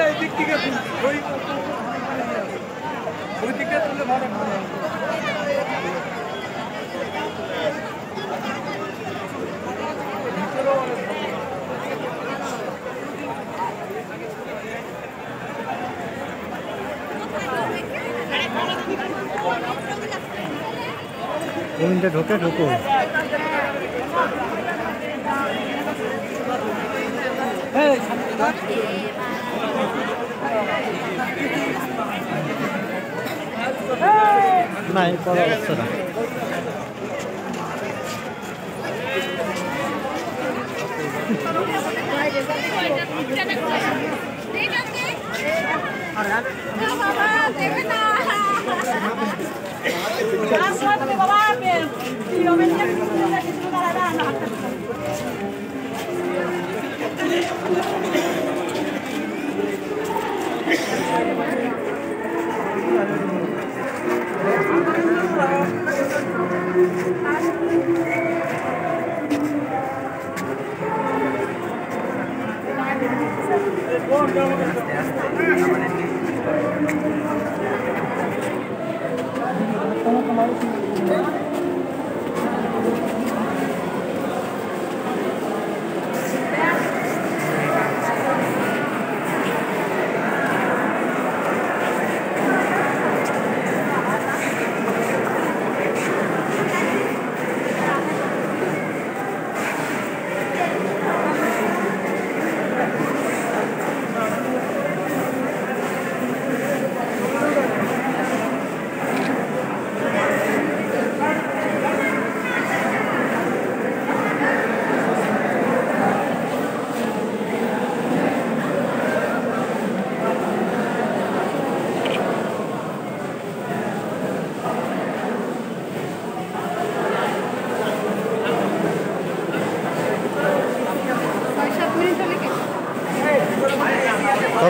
ওই দিক থেকে ওই দিকটা তুলে ভালো গোবিন্দে ঢোকে ঢুকো না এই করা হচ্ছে না Gracias.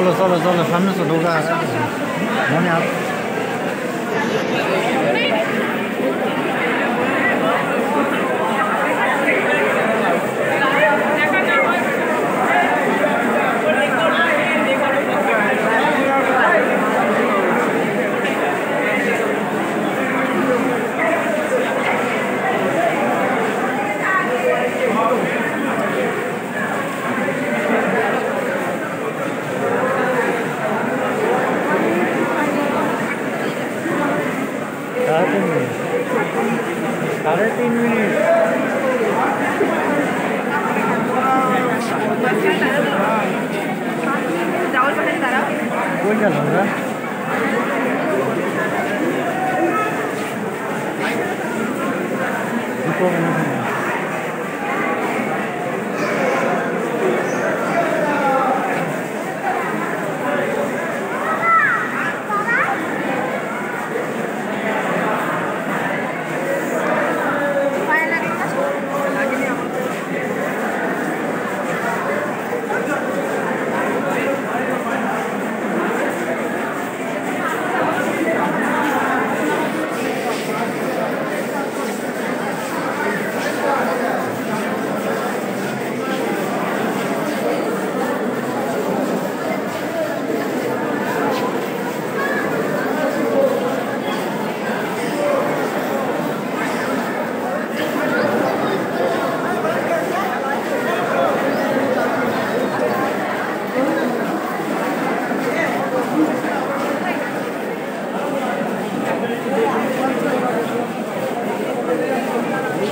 চলো চলো চলো সামনে চলো ওরা মনে আপ